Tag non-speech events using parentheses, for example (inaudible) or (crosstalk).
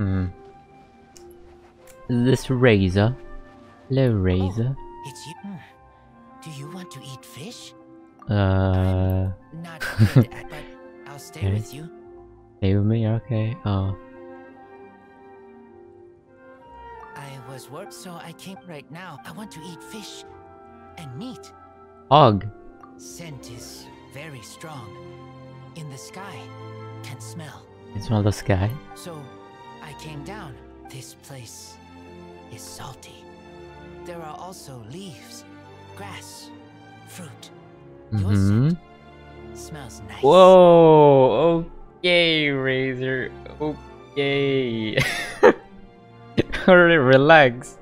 Hmm. This Razor? Hello, Razor. Oh, it's you. Do you want to eat fish? Uh, Not good (laughs) but I'll stay Okay. with you. stay with me? Okay. Oh. I was work, so I came right now. I want to eat fish and meat. Og. Scent is very strong. In the sky, can smell. You smell the sky? So I came down. This place is salty. There are also leaves, grass, fruit. Your Mm-hmm. scent smells nice. Whoa! Okay, Razor. Okay. Alright, (laughs) relax.